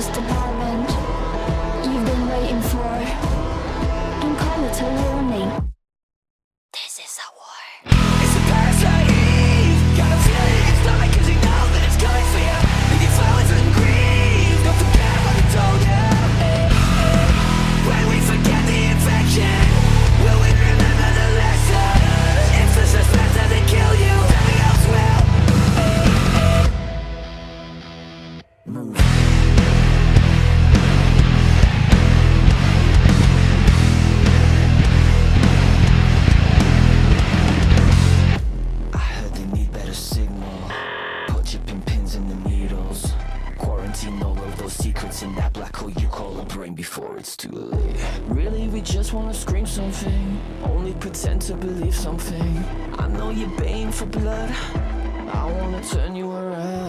just the moment you've been waiting for. Don't call it a warning. This is a war. that black hole you call a brain before it's too late. Really, we just wanna scream something. Only pretend to believe something. I know you're baying for blood. I wanna turn you around.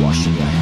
washing your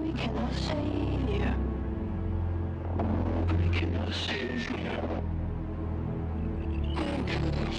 We cannot save you. We cannot save you. We cannot